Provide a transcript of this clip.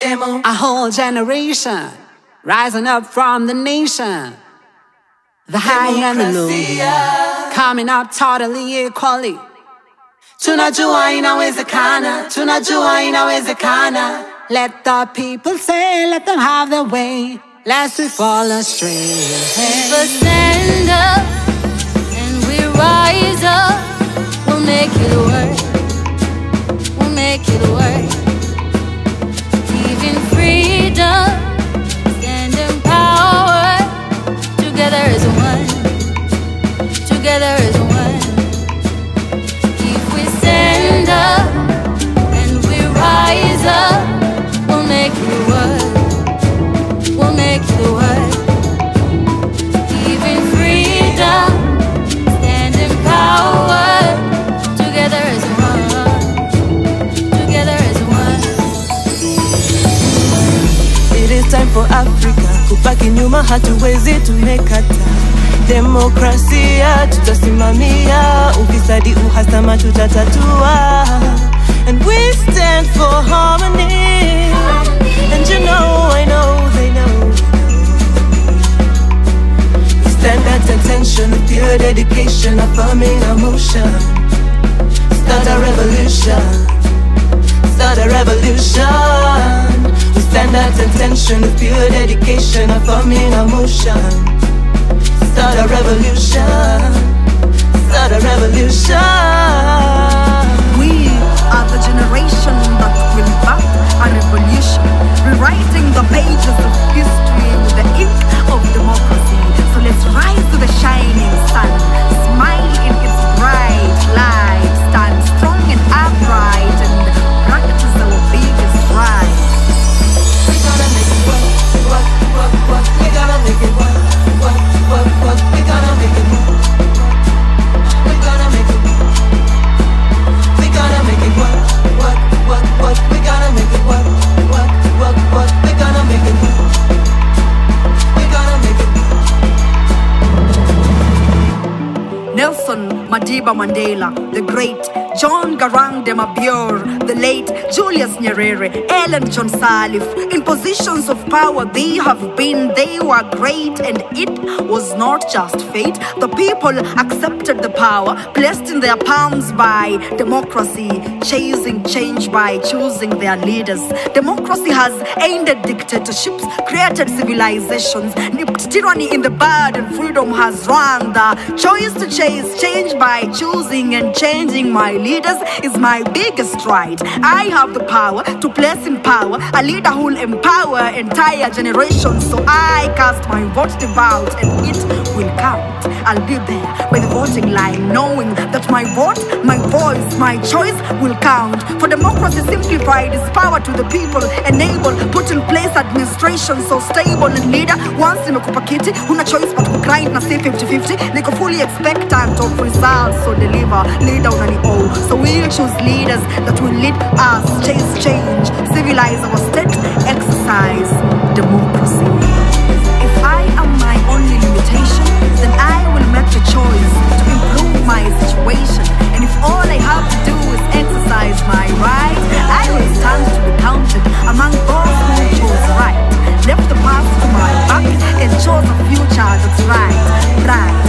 Demo. A whole generation rising up from the nation. The high and the low. Coming up totally equally. Tunajua inawezekana, tunajua inawezekana. Let the people say, let them have their way, lest we fall astray. But stand up and we rise up. Kubaki nyuma, hatuwezi tumekata. Demokrasia tutasimamia, ufisadi uhasama tutatatua. And we stand for harmony. And you know, I know, they know. We stand at attention with pure dedication, affirming our motion. Start a revolution start a revolution. We stand at attention with pure dedication, affirming our motion. Start a revolution. Start a revolution. We are the generation that will back a revolution, rewriting the pages Madiba Mandela, the great John Garang de Mabior, the late Julius Nyerere, Ellen John Sirleaf. In positions of power, they have been, they were great, and it was not just fate. The people accepted the power placed in their palms by democracy, chasing change by choosing their leaders. Democracy has ended dictatorships, created civilizations, nipped tyranny in the bud, and freedom has run. The choice to chase change by choosing and changing my leaders is my biggest right. I have the power to place in power a leader who'll empower entire generations. So I cast my vote devout and it will count. I'll be there by the voting line, knowing that my vote, my voice, my choice will count. For democracy simplified is power to the people, enable, put in place administration so stable and leader. Once nimekupa kiti, huna choice but to grind na say 50-50. Niko fully expectant of results, so deliver choose leaders that will lead us, chase change, civilize our state, exercise democracy. If I am my only limitation, then I will make the choice to improve my situation. And if all I have to do is exercise my right, I will stand to be counted among those who chose right. Left the past to my back and chose a future that's right, right.